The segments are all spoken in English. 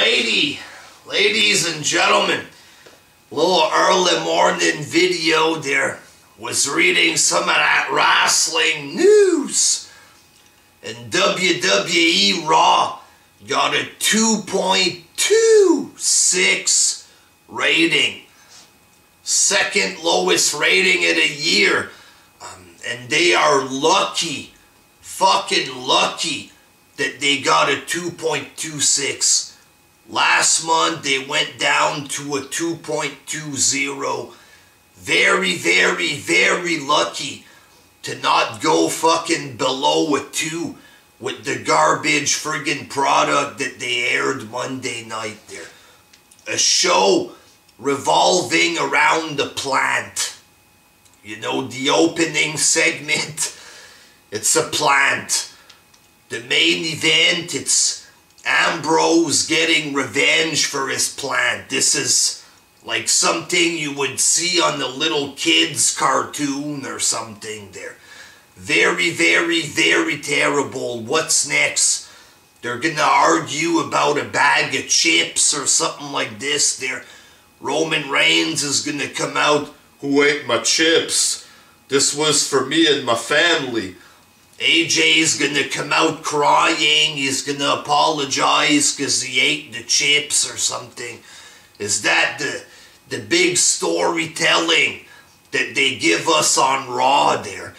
Alrighty, ladies and gentlemen, little early morning video there. Was reading some of that wrestling news. And WWE Raw got a 2.26 rating. Second lowest rating in a year. Um, and they are lucky, fucking lucky that they got a 2.26. Last month they went down to a 2.20. Very, very, very lucky to not go fucking below a 2 with the garbage friggin' product that they aired Monday night there. A show revolving around the plant. You know, the opening segment, it's a plant the main event, it's Ambrose getting revenge for his plant. This is like something you would see on the little kids cartoon or something there. Very, very, very terrible. What's next? They're gonna argue about a bag of chips or something like this there. Roman Reigns is gonna come out, who ate my chips? This was for me and my family. AJ's gonna come out crying, he's gonna apologize because he ate the chips or something. Is that the, the big storytelling that they give us on Raw there?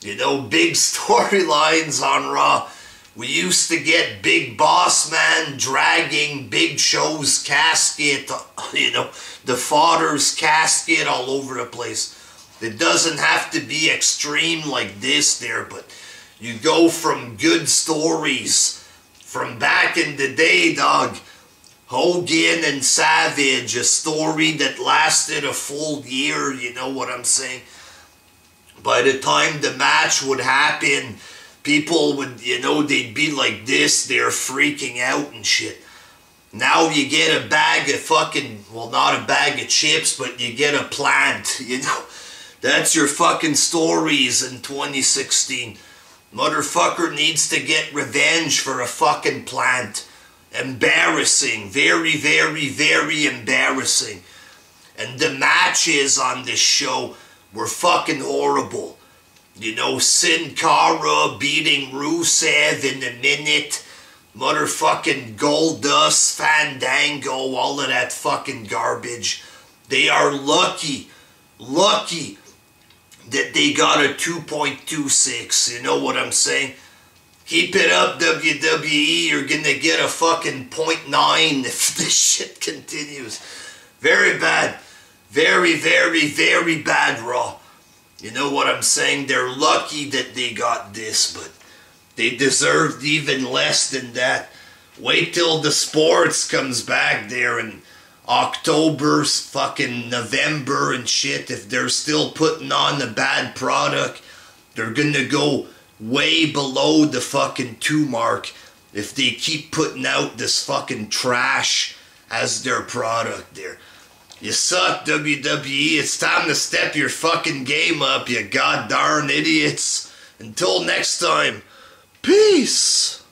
You know, big storylines on Raw. We used to get Big Boss Man dragging Big Show's casket, you know, the father's casket all over the place. It doesn't have to be extreme like this there, but you go from good stories from back in the day, dog. Hogan and Savage, a story that lasted a full year, you know what I'm saying? By the time the match would happen, people would, you know, they'd be like this, they're freaking out and shit. Now you get a bag of fucking, well, not a bag of chips, but you get a plant, you know? That's your fucking stories in 2016. Motherfucker needs to get revenge for a fucking plant. Embarrassing. Very, very, very embarrassing. And the matches on this show were fucking horrible. You know, Sin Cara beating Rusev in a minute. Motherfucking Goldust, Fandango, all of that fucking garbage. They are lucky, lucky that they got a 2.26. You know what I'm saying? Keep it up, WWE. You're gonna get a fucking 0.9 if this shit continues. Very bad. Very, very, very bad Raw. You know what I'm saying? They're lucky that they got this, but they deserved even less than that. Wait till the sports comes back there and October's fucking November and shit, if they're still putting on the bad product, they're gonna go way below the fucking two mark if they keep putting out this fucking trash as their product there. You suck, WWE. It's time to step your fucking game up, you god darn idiots. Until next time, peace.